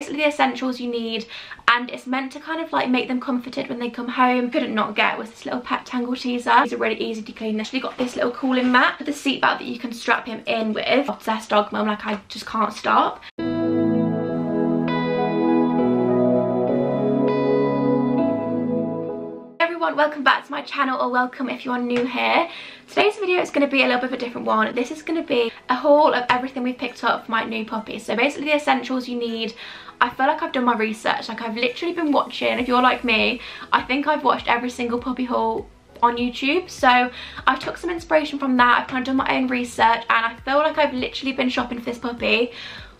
basically the essentials you need and it's meant to kind of like make them comforted when they come home. Couldn't not get was this little pet tangle teaser. These are really easy to clean. Actually got this little cooling mat for the seat belt that you can strap him in with. Obsessed dog mum like i just can't stop my channel or welcome if you're new here. Today's video is going to be a little bit of a different one. This is going to be a haul of everything we've picked up for my new puppy. So basically the essentials you need I feel like I've done my research like I've literally been watching if you're like me I think I've watched every single puppy haul on YouTube. So I took some inspiration from that I've kind of done my own research and I feel like I've literally been shopping for this puppy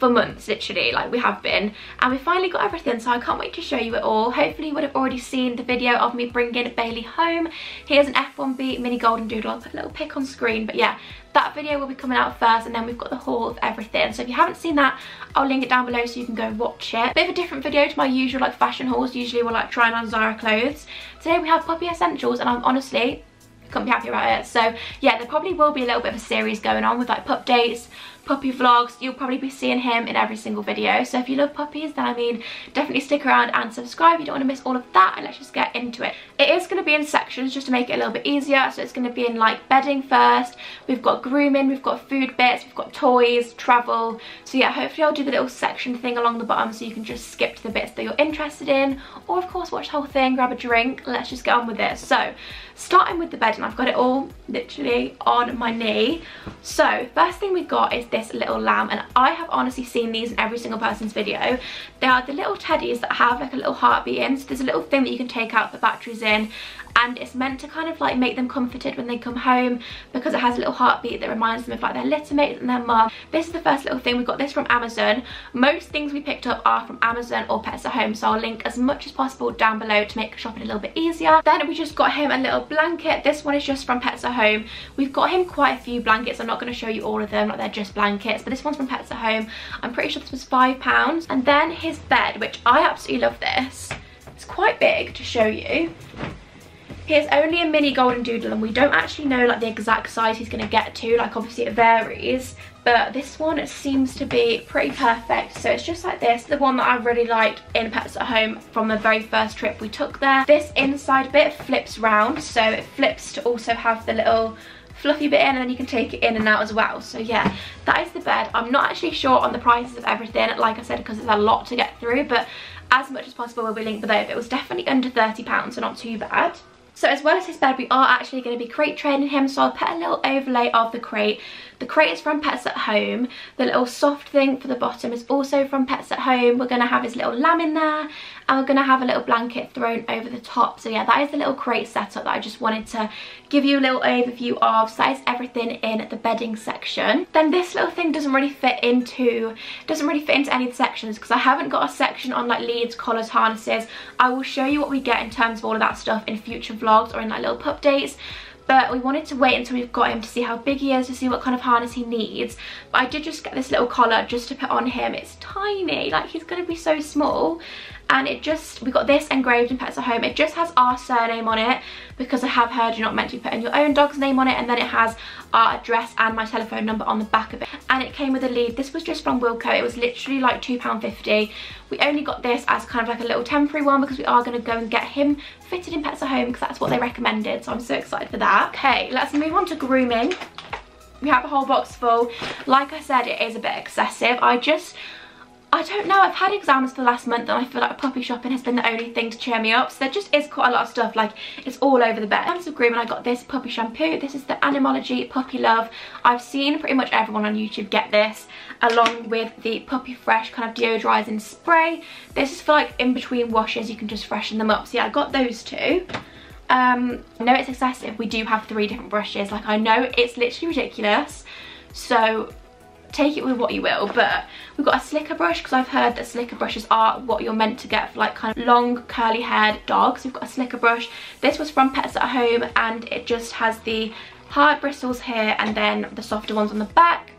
for months literally like we have been and we finally got everything so I can't wait to show you it all. Hopefully you would have already seen the video of me bringing Bailey home. Here's an F1B mini golden doodle. I'll put a little pic on screen but yeah that video will be coming out first and then we've got the haul of everything. So if you haven't seen that I'll link it down below so you can go watch it. Bit of a different video to my usual like fashion hauls. Usually we're like trying on Zara clothes. Today we have puppy essentials and I'm honestly couldn't be happy about it. So yeah there probably will be a little bit of a series going on with like pup dates puppy vlogs you'll probably be seeing him in every single video. So if you love puppies then i mean definitely stick around and subscribe. You don't want to miss all of that and let's just get into it. It is going to be in sections just to make it a little bit easier. So it's going to be in like bedding first. We've got grooming we've got food bits we've got toys travel. So yeah hopefully i'll do the little section thing along the bottom so you can just skip to the bits that you're interested in. Or of course watch the whole thing grab a drink. Let's just get on with it. So starting with the bed and i've got it all literally on my knee. So first thing we've got is this little lamb and I have honestly seen these in every single person's video. They are the little teddies that have like a little heartbeat in. So there's a little thing that you can take out the batteries in and it's meant to kind of like make them comforted when they come home because it has a little heartbeat that reminds them of like their litter mates and their mum. This is the first little thing. We got this from Amazon. Most things we picked up are from Amazon or Pets at Home so I'll link as much as possible down below to make shopping a little bit easier. Then we just got him a little blanket. This one is just from Pets at Home. We've got him quite a few blankets. I'm not going to show you all of them like they're just blankets but this one's from Pets at Home. I'm pretty sure this was £5 and then his bed which I absolutely love this. It's quite big to show you. Here's only a mini golden doodle and we don't actually know like the exact size he's going to get to. Like obviously it varies. But this one seems to be pretty perfect. So it's just like this. The one that I really liked in Pets at Home from the very first trip we took there. This inside bit flips round. So it flips to also have the little fluffy bit in and then you can take it in and out as well so yeah that is the bed i'm not actually sure on the prices of everything like i said because it's a lot to get through but as much as possible will be linked below but it was definitely under 30 pounds so not too bad so as well as his bed, we are actually going to be crate training him. So I'll put a little overlay of the crate. The crate is from Pets at Home. The little soft thing for the bottom is also from Pets at Home. We're going to have his little lamb in there we're going to have a little blanket thrown over the top. So yeah, that is the little crate setup that I just wanted to give you a little overview of. So that is everything in the bedding section. Then this little thing doesn't really fit into, doesn't really fit into any of the sections because I haven't got a section on like leads, collars, harnesses. I will show you what we get in terms of all of that stuff in future vlogs or in like little pup dates but we wanted to wait until we've got him to see how big he is, to see what kind of harness he needs. But I did just get this little collar just to put on him. It's tiny, like he's going to be so small and it just we got this engraved in Pets at Home. It just has our surname on it because I have heard you're not meant to be putting your own dog's name on it. And then it has our address and my telephone number on the back of it. And it came with a lead. This was just from Wilko it was literally like £2.50 we only got this as kind of like a little temporary one because we are going to go and get him fitted in Pets at Home because that's what they recommended. So I'm so excited for that. Okay let's move on to grooming. We have a whole box full. Like I said it is a bit excessive. I just I don't know, I've had exams for the last month and I feel like puppy shopping has been the only thing to cheer me up. So there just is quite a lot of stuff, like it's all over the bed. In terms of grooming, I got this puppy shampoo. This is the Animology Puppy Love. I've seen pretty much everyone on YouTube get this, along with the Puppy Fresh kind of deodorizing spray. This is for like in between washes, you can just freshen them up. So yeah, I got those two. Um, I know it's excessive. We do have three different brushes. Like I know it's literally ridiculous. So take it with what you will but we've got a slicker brush because I've heard that slicker brushes are what you're meant to get for like kind of long curly haired dogs. We've got a slicker brush. This was from Pets at Home and it just has the hard bristles here and then the softer ones on the back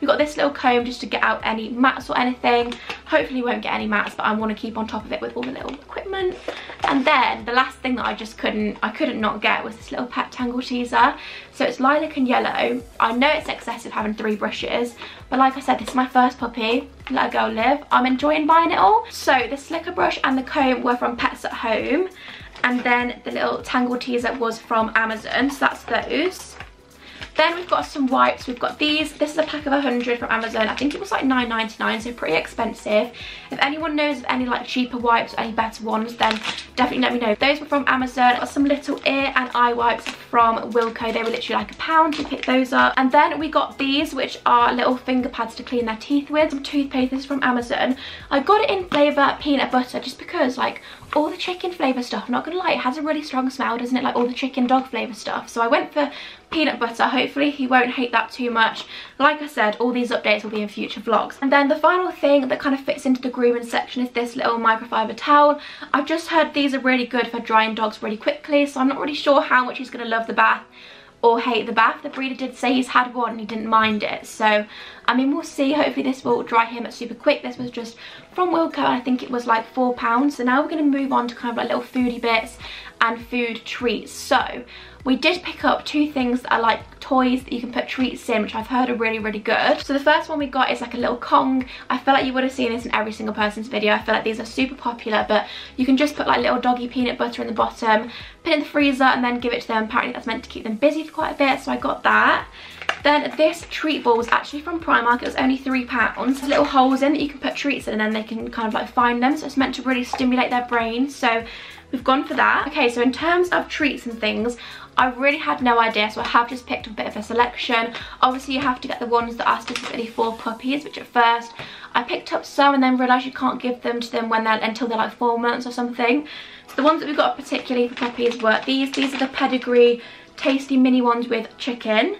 We've got this little comb just to get out any mats or anything. Hopefully won't get any mats, but I want to keep on top of it with all the little equipment. And then the last thing that I just couldn't, I couldn't not get was this little pet tangle teaser. So it's lilac and yellow. I know it's excessive having three brushes, but like I said, this is my first puppy. Let a girl live. I'm enjoying buying it all. So the slicker brush and the comb were from Pets at Home. And then the little tangle teaser was from Amazon. So that's those. Then we've got some wipes. We've got these. This is a pack of 100 from Amazon. I think it was like 9.99, so pretty expensive. If anyone knows of any like cheaper wipes or any better ones, then definitely let me know. Those were from Amazon. Got some little ear and eye wipes from Wilko. They were literally like a pound. We picked those up. And then we got these, which are little finger pads to clean their teeth with. Some toothpaste. This is from Amazon. I got it in flavour peanut butter just because like all the chicken flavour stuff, I'm not gonna lie, it has a really strong smell, doesn't it? Like all the chicken dog flavour stuff. So I went for peanut butter. Hopefully he won't hate that too much. Like I said, all these updates will be in future vlogs. And then the final thing that kind of fits into the grooming section is this little microfiber towel. I've just heard these are really good for drying dogs really quickly, so I'm not really sure how much he's gonna love the bath or hate the bath. The breeder did say he's had one and he didn't mind it. So, I mean, we'll see. Hopefully this will dry him super quick. This was just from Wilko I think it was like £4. So now we're going to move on to kind of like little foodie bits and food treats. So, we did pick up two things that are like toys that you can put treats in, which I've heard are really, really good. So the first one we got is like a little Kong. I feel like you would have seen this in every single person's video. I feel like these are super popular, but you can just put like little doggy peanut butter in the bottom, put in the freezer and then give it to them. Apparently that's meant to keep them busy for quite a bit, so I got that. Then this treat ball was actually from Primark. It was only £3. There's little holes in that you can put treats in and then they can kind of like find them. So it's meant to really stimulate their brain. So we've gone for that. Okay, so in terms of treats and things, I really had no idea, so I have just picked a bit of a selection. Obviously, you have to get the ones that are specifically for puppies, which at first I picked up some and then realised you can't give them to them when they're until they're like four months or something. So the ones that we got particularly for puppies were these. These are the pedigree tasty mini ones with chicken.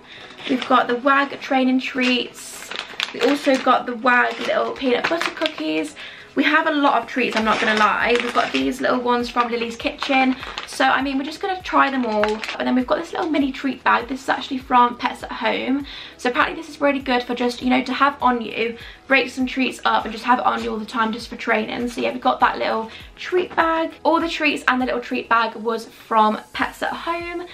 We've got the Wagg training treats. We also got the Wagg little peanut butter cookies. We have a lot of treats, I'm not going to lie. We've got these little ones from Lily's Kitchen. So, I mean, we're just going to try them all. And then we've got this little mini treat bag. This is actually from Pets at Home. So apparently this is really good for just, you know, to have on you. Break some treats up and just have it on you all the time just for training. So yeah, we've got that little treat bag. All the treats and the little treat bag was from Pets at Home.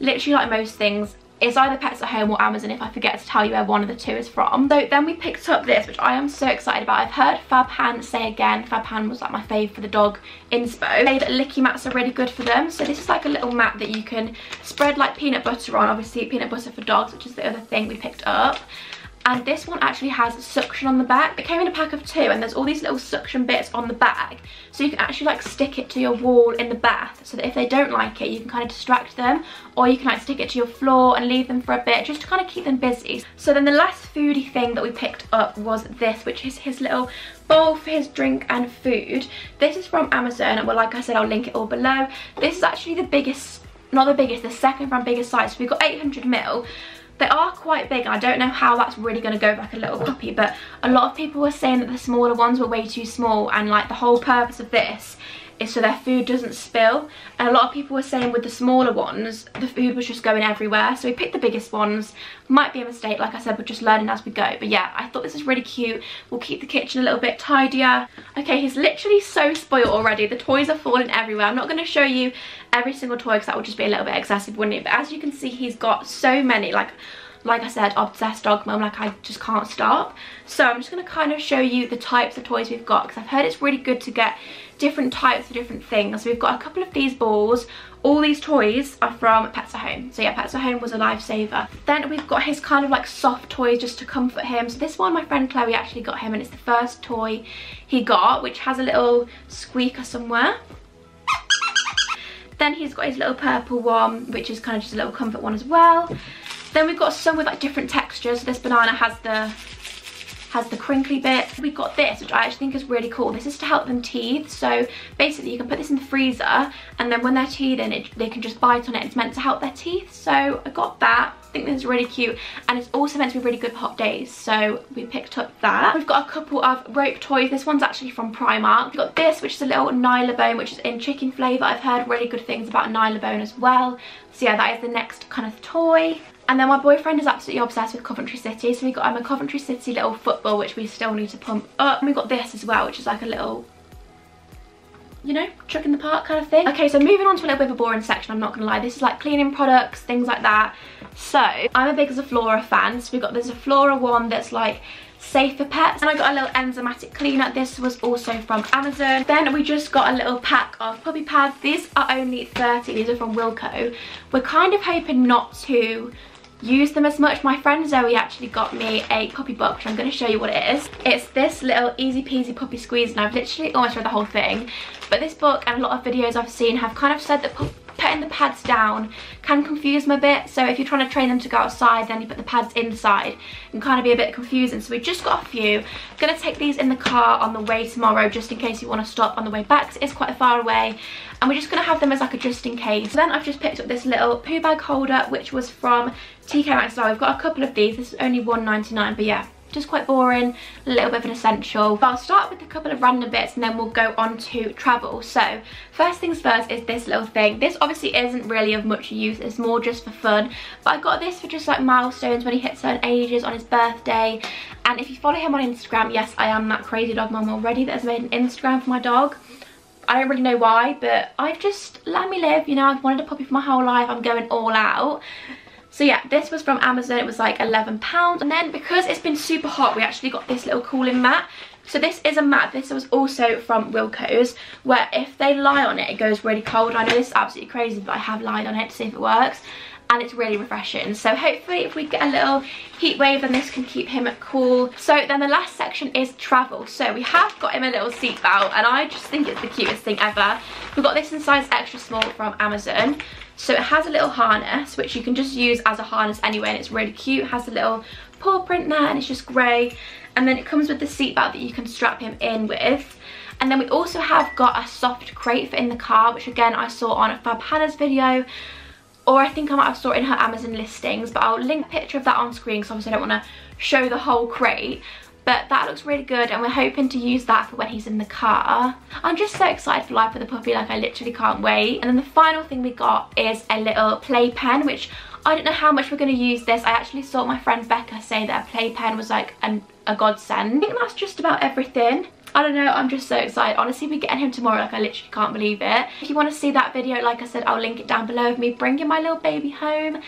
Literally like most things, it's either Pets at Home or Amazon if I forget to tell you where one of the two is from. So then we picked up this, which I am so excited about. I've heard Fabhan say again, Fabhan was like my fave for the dog inspo. Say that licky mats are really good for them. So this is like a little mat that you can spread like peanut butter on. Obviously peanut butter for dogs, which is the other thing we picked up and this one actually has suction on the back. It came in a pack of two and there's all these little suction bits on the back so you can actually like stick it to your wall in the bath so that if they don't like it you can kind of distract them or you can like stick it to your floor and leave them for a bit just to kind of keep them busy. So then the last foodie thing that we picked up was this which is his little bowl for his drink and food. This is from Amazon well like I said I'll link it all below. This is actually the biggest not the biggest, the second from biggest size. So we've got 800 mil, they are quite big. I don't know how that's really going to go like a little puppy but a lot of people were saying that the smaller ones were way too small and like the whole purpose of this is so their food doesn't spill. And a lot of people were saying with the smaller ones the food was just going everywhere. So we picked the biggest ones. Might be a mistake like I said we're just learning as we go. But yeah I thought this is really cute. We'll keep the kitchen a little bit tidier. Okay he's literally so spoiled already. The toys are falling everywhere. I'm not going to show you every single toy because that would just be a little bit excessive wouldn't it? But as you can see he's got so many like like I said, obsessed dog mum, like I just can't stop. So I'm just going to kind of show you the types of toys we've got because I've heard it's really good to get different types of different things. So we've got a couple of these balls. All these toys are from Pets at Home. So yeah, Pets at Home was a lifesaver. Then we've got his kind of like soft toys just to comfort him. So this one my friend Chloe actually got him and it's the first toy he got, which has a little squeaker somewhere. Then he's got his little purple one, which is kind of just a little comfort one as well. Then we've got some with like different textures. This banana has the has the crinkly bit. We've got this, which I actually think is really cool. This is to help them teeth. So basically you can put this in the freezer and then when they're teething, it, they can just bite on it. It's meant to help their teeth. So I got that. I think this is really cute and it's also meant to be really good for hot days so we picked up that we've got a couple of rope toys this one's actually from primark we've got this which is a little nylabone which is in chicken flavor i've heard really good things about nylabone as well so yeah that is the next kind of toy And then my boyfriend is absolutely obsessed with Coventry City. So we got him a Coventry City little football, which we still need to pump up. And we got this as well, which is like a little you know, truck in the park kind of thing. Okay, so moving on to a little bit of a boring section, I'm not gonna lie. This is like cleaning products, things like that. So, I'm a big Zoflora fan. So we got the Zoflora one that's like safe for pets. And I got a little enzymatic cleaner. This was also from Amazon. Then we just got a little pack of puppy pads. These are only 30. These are from Wilko. We're kind of hoping not to use them as much. My friend Zoe actually got me a puppy book, which I'm going to show you what it is. It's this little easy peasy puppy squeezy, and I've literally almost read the whole thing. But this book and a lot of videos I've seen have kind of said that putting the pads down can confuse them a bit. So if you're trying to train them to go outside, then you put the pads inside and kind of be a bit confusing. So we just got a few. I'm to take these in the car on the way tomorrow, just in case you want to stop on the way back. It's quite far away. And we're just to have them as like a just in case. Then I've just picked up this little poo bag holder, which was from TK Maxx. We've got a couple of these. This is only $1.99, but yeah, just quite boring, a little bit of an essential. But I'll start with a couple of random bits and then we'll go on to travel. So first things first is this little thing. This obviously isn't really of much use, it's more just for fun. But I got this for just like milestones when he hits certain ages on his birthday. And if you follow him on Instagram, yes, I am that crazy dog mum already that has made an Instagram for my dog. I don't really know why, but I've just let me live, you know, I've wanted a puppy for my whole life, I'm going all out. So yeah, this was from Amazon. It was like £11. And then because it's been super hot, we actually got this little cooling mat. So this is a mat. This was also from Wilko's, where if they lie on it, it goes really cold. I know this is absolutely crazy, but I have lied on it to see if it works. And it's really refreshing. So hopefully if we get a little heat wave, then this can keep him cool. So then the last section is travel. So we have got him a little seatbelt, and I just think it's the cutest thing ever. We've got this in size extra small from Amazon. So it has a little harness, which you can just use as a harness anyway, and it's really cute. It has a little paw print there, and it's just grey. And then it comes with the seat belt that you can strap him in with. And then we also have got a soft crate for in the car, which again I saw on Fab Hannah's video. Or I think I might have saw it in her Amazon listings, but I'll link a picture of that on screen because obviously I don't want to show the whole crate but that looks really good and we're hoping to use that for when he's in the car. I'm just so excited for life with the puppy, like I literally can't wait. And then the final thing we got is a little playpen, which I don't know how much we're going to use this. I actually saw my friend Becca say that a playpen was like an, a godsend. I think that's just about everything. I don't know, I'm just so excited. Honestly, we're getting him tomorrow, like I literally can't believe it. If you want to see that video, like I said, I'll link it down below of me bringing my little baby home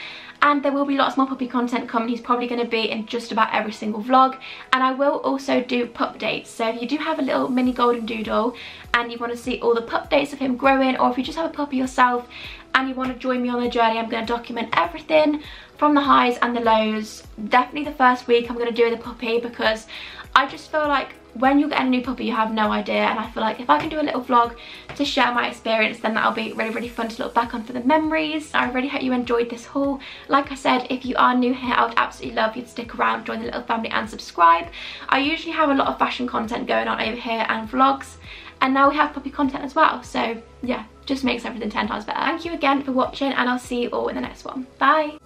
and there will be lots more puppy content coming. He's probably going to be in just about every single vlog and I will also do pup dates. So if you do have a little mini golden doodle and you want to see all the pup dates of him growing or if you just have a puppy yourself and you want to join me on the journey, I'm going to document everything from the highs and the lows. Definitely the first week I'm going to do the puppy because I just feel like when you get a new puppy you have no idea and I feel like if I can do a little vlog to share my experience then that'll be really really fun to look back on for the memories. I really hope you enjoyed this haul. Like I said if you are new here I would absolutely love you to stick around, join the little family and subscribe. I usually have a lot of fashion content going on over here and vlogs and now we have puppy content as well so yeah just makes everything 10 times better. Thank you again for watching and I'll see you all in the next one. Bye!